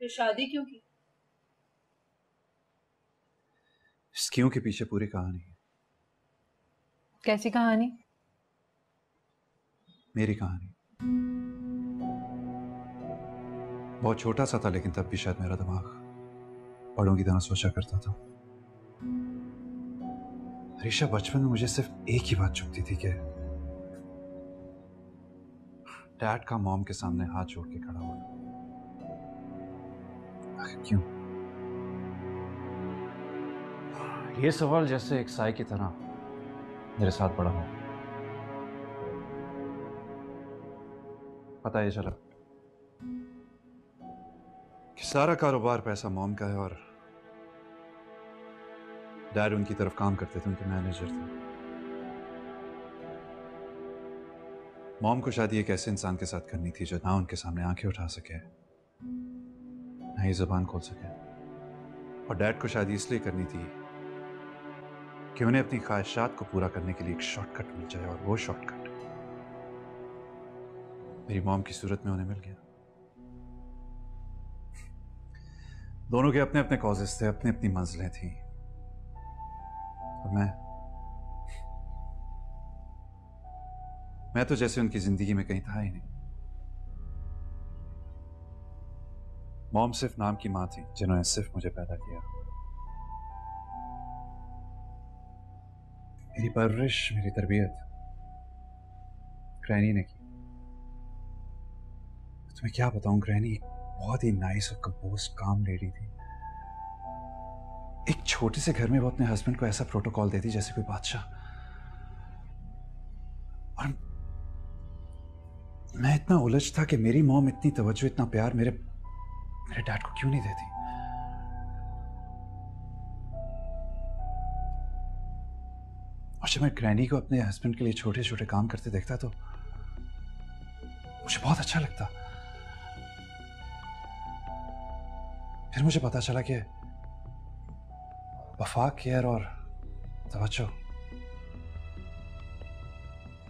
फिर शादी क्यों की? इस क्यों के पीछे पूरी कहानी है? कैसी कहानी? मेरी कहानी। बहुत छोटा सा था लेकिन तब भी शायद मेरा दिमाग बड़ों की तरह सोचा करता था। ऋषा बचपन में मुझे सिर्फ़ एक ही बात चुपती थी कि डैड का मॉम के सामने हाथ जोड़ के खड़ा हुआ। क्यों? ये सवाल जैसे एक साई की तरह मेरे साथ बड़ा हो। पता ये चला। कि सारा कारोबार पैसा मॉम का है और डैड उनकी तरफ़ काम करते थे उनके मैनेजर थे। मॉम को शादी एक ऐसे इंसान के साथ करनी थी जो ना उनके सामने आँखें उठा सके। ना ही जबान खोल सके। और डैड को शादी इसलिए करनी थी कि उन्हें अपनी ख्वाहिशात को पूरा करने के लिए एक शॉर्टकट मिल जाए, और वो शॉर्टकट मेरी मॉम की सूरत में उन्हें मिल गया। दोनों के अपने अपने कॉजेस थे अपनी अपनी मंजिलें थी। और मैं मैं तो जैसे उनकी ज़िंदगी में कहीं था ही नहीं। मॉम सिर्फ़ नाम की माँ थी, जिन्होंने सिर्फ़ मुझे पैदा किया। मेरी परवरिश, मेरी तरबियत। ग्रैनी ने की। तुम्हें क्या बताऊँ, ग्रैनी बहुत ही नाइस और कंपोज काम लेडी थी। एक छोटे से घर में वो अपने हस्बैंड को ऐसा प्रोटोकॉल देती जैसे कोई बादशाह। और मैं इतना उलझ था कि मेरी मॉम इतनी तवज्जो, इतना प्यार मेरे मेरे डैड को क्यों नहीं देती? और जब मैं ग्रैनी को अपने हस्बैंड के लिए छोटे छोटे काम करते देखता तो मुझे बहुत अच्छा लगता। फिर मुझे पता चला कि वफा, केयर और तवज्जो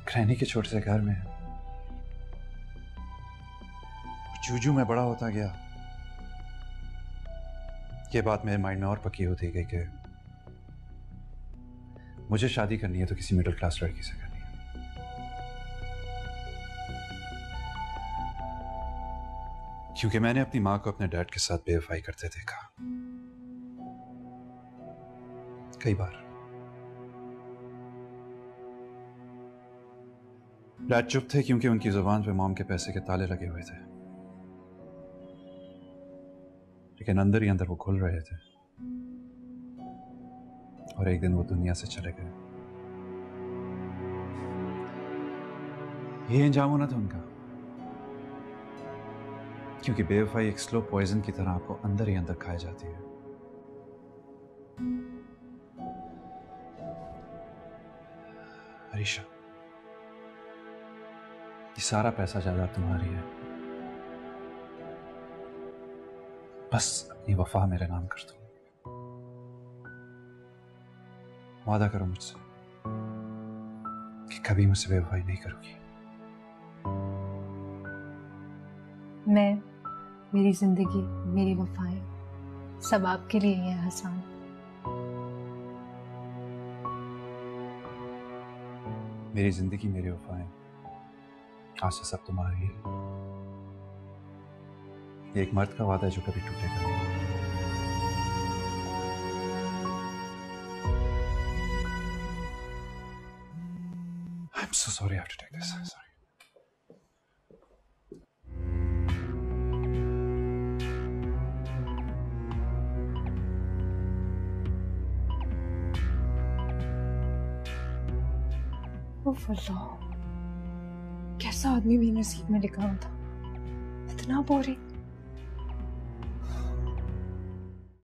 ग्रैनी के छोटे से घर में। जूजू में बड़ा होता गया। ये बात मेरे माइंड में और पक्की होती गई कि मुझे शादी करनी है तो किसी मिडिल क्लास लड़की से करनी है। क्योंकि मैंने अपनी माँ को अपने डैड के साथ बेवफाई करते देखा। कई बार। डैड चुप थे क्योंकि उनकी ज़ुबान पे मॉम के पैसे के ताले लगे हुए थे। लेकिन अंदर ही अंदर वो खुल रहे थे। और एक दिन वो दुनिया से चले गए। ये अंजाम होना था उनका। क्योंकि बेवफाई एक स्लो पॉइजन की तरह आपको अंदर ही अंदर खाई जाती है। हरीशा, ये सारा पैसा ज़्यादा तुम्हारी है। बस अपनी वफा मेरे नाम कर दो। वादा करो मुझसे कि कभी मुझसे बेवफाई नहीं करोगी। मैं मेरी ज़िंदगी मेरी वफाएँ सब आपके लिए है हसान। मेरी ज़िंदगी मेरी वफाएँ आज से सब तुम्हारी है। ये एक मर्द का वादा है जो कभी टूटेगा नहीं I'm so sorry I have to take this. Sorry. कैसा आदमी भी नसीब में लिखा हुआ था इतना बोरिंग